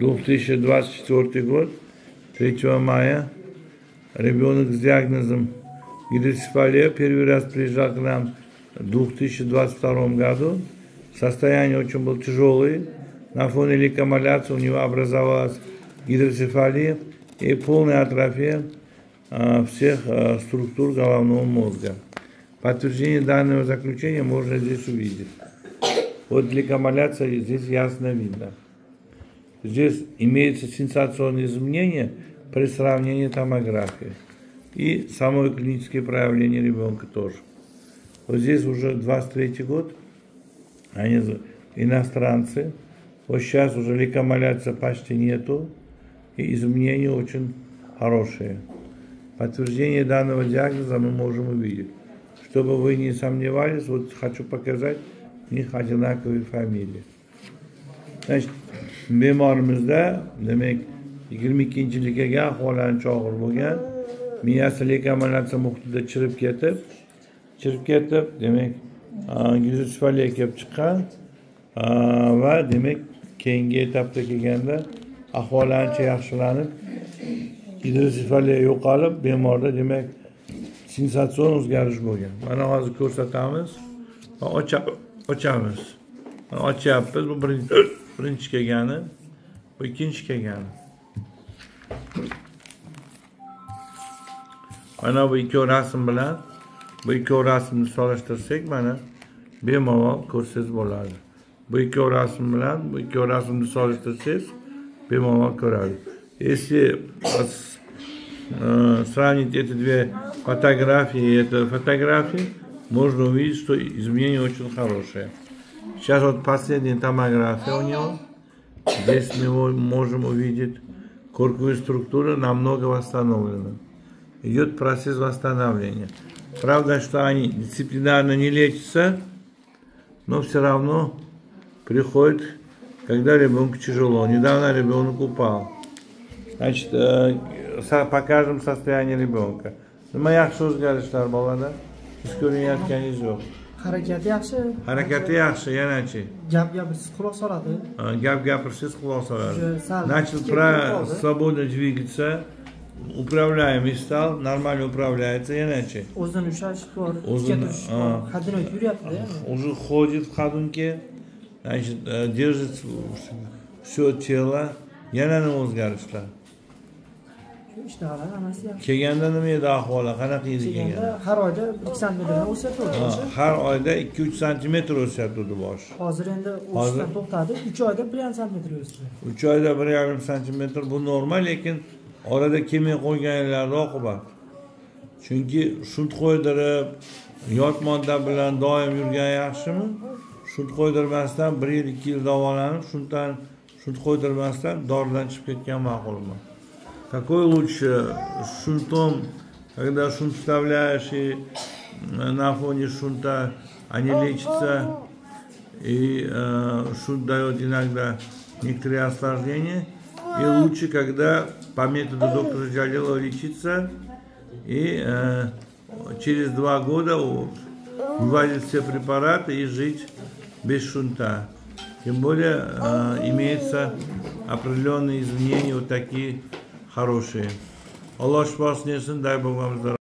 2024 год, 3 мая, ребенок с диагнозом гидроцефалия первый раз приезжал к нам в 2022 году. Состояние очень было тяжелое. На фоне лейкомаляции у него образовалась гидроцефалия и полная атрофия а, всех а, структур головного мозга. Подтверждение данного заключения можно здесь увидеть. Вот лейкомаляция здесь ясно видно. Здесь имеется сенсационные изменения при сравнении томографии. И самое клиническое проявление ребенка тоже. Вот здесь уже 23 год, они иностранцы. Вот сейчас уже лейкомаляции почти нету, и изменения очень хорошие. Подтверждение данного диагноза мы можем увидеть. Чтобы вы не сомневались, вот хочу показать, у них одинаковые фамилии. Значит, bemorimizda demak yigirma ikkinchi yilgaga ahvollanchi og'ir bo'lgan miyasi leykamalatsiya muhitida chirib ketib chirib ketib demak gidrotsefaliya kelib chiqqan va demak keyingi etapda kelganda ahvoli ancha yaxshilanib gidrotsefaliya yo'qolib bemorda demak sensatsion o'zgarish bo'lgan. Mana hozir ko'rsatamiz va ochamiz. Ochyapmiz bu birinchi birinchi kelgani bu ikkinchi kelgani mana bu ikkovi rasm bilan bu ikkovi rasmni solishtirsak mana bemalol ko'rsangiz bo'ladi bu ikkovi rasm bilan bu ikkovi rasmni solishtirsangiz bemalol ko'radi если сравнить эти две фотографии и эту фотографию, можно увидеть, что изменения очень хорошие. Сейчас вот последняя томография у него. Здесь мы можем увидеть корковую структуру намного восстановлена. Идет процесс восстановления. Правда, что они дисциплинарно не лечатся, но все равно приходит, когда ребенку тяжело. Недавно ребенок упал. Значит, э, покажем состояние ребенка. nima yaxshi o'zgarishlar bolada siz ko'rayotganingiz yo'q harakati yaxshi. Harakati yaxshi yanachi gap gapirsangiz quloq soladi. Gap gapirsangiz quloq soladi. Начал свободно двигаться управляемый стал нормально управляется иначе o'zini ushlash bor o'zini haddini yuryapti уже ходит в ходунке значит держит все тело yana nima o'zgarishlar ishtahalar hammasi yaxshi kelganda nima edi ahvoli qanaqa edi kelganda har oyda ikki santimetrdan o'syapti har oyda ikki uch santimetr o'syapti bosh. Hozir endi o'sishdan to'xtadi. Uch oyda bir yarim santimetr o'sdi uch oyda bir yarim santimetr bu normal lekin orada kelmay qo'yganlarni oqibat. Chunki shunt qo'ydirib yot modda bilan doim yurgan yaxshimi? Shunt qo'ydirmasdan bir yil ikki yil davolanib shundan shunt qo'ydirmasdan doridan chiqib ketgan ma'qulmi Какой лучше с шунтом, когда шунт вставляешь и на фоне шунта они лечатся, и э, шунт дает иногда некоторые осложнения. И лучше, когда по методу доктора Джалилова лечиться, и э, через два года выводить все препараты и жить без шунта. Тем более э, имеются определенные изменения, вот такие хорошие аллах шипасын берсін дәрі болғанымыздар